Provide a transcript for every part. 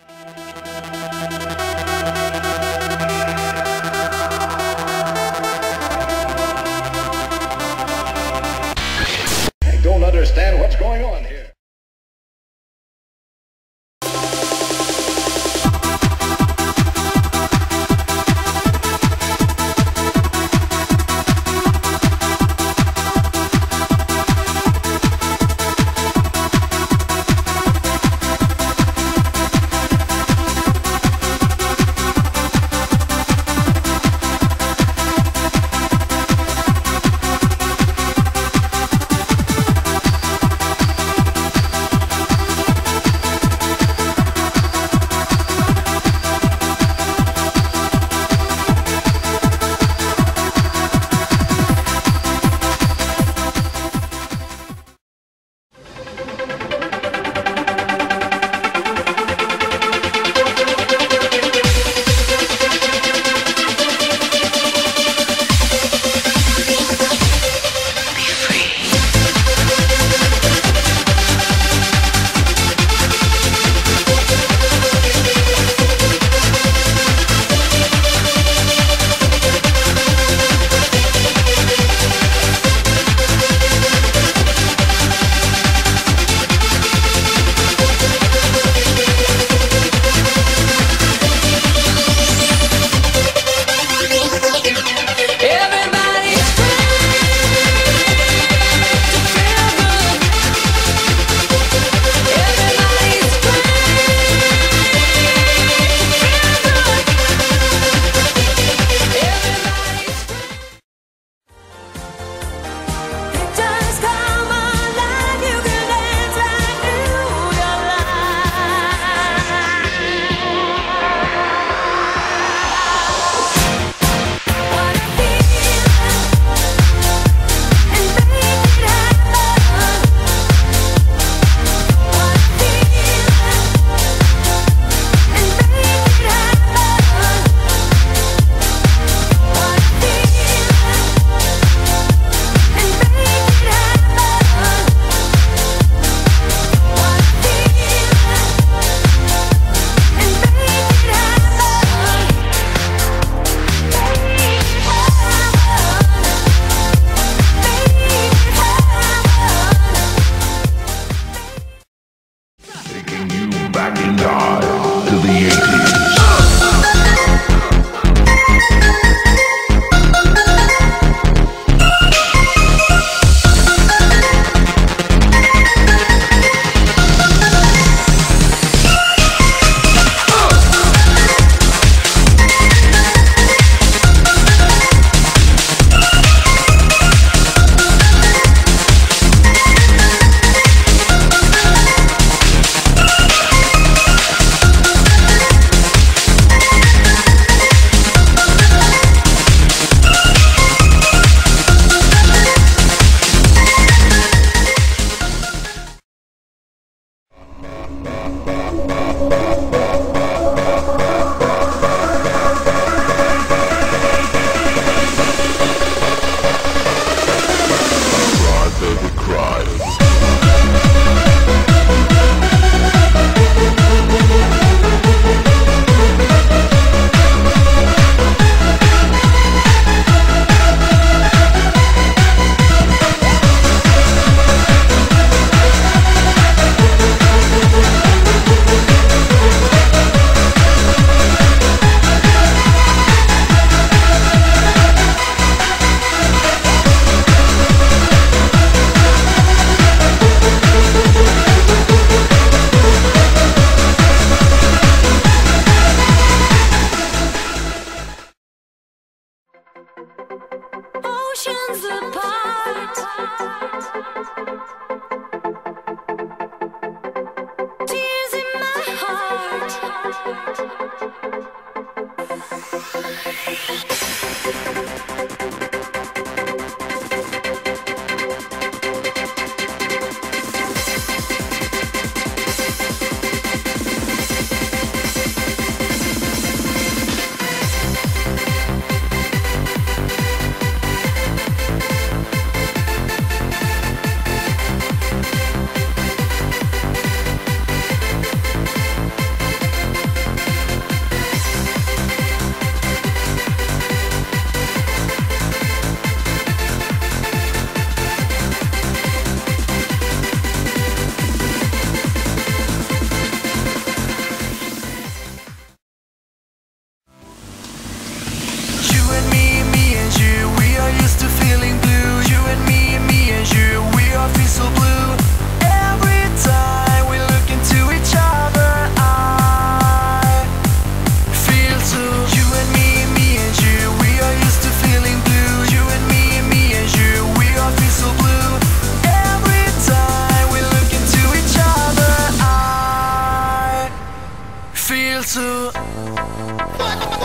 I don't understand what's going on. Oceans apart. to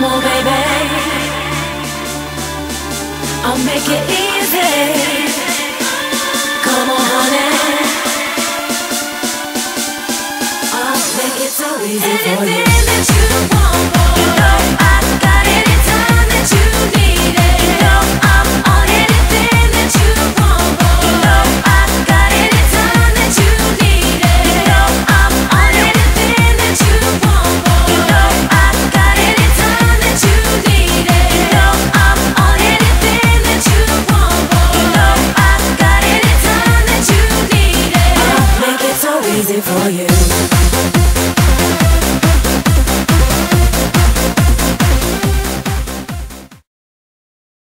baby. I'll make it easy. Come on, honey. I'll make it so easy for you. Anything that you want.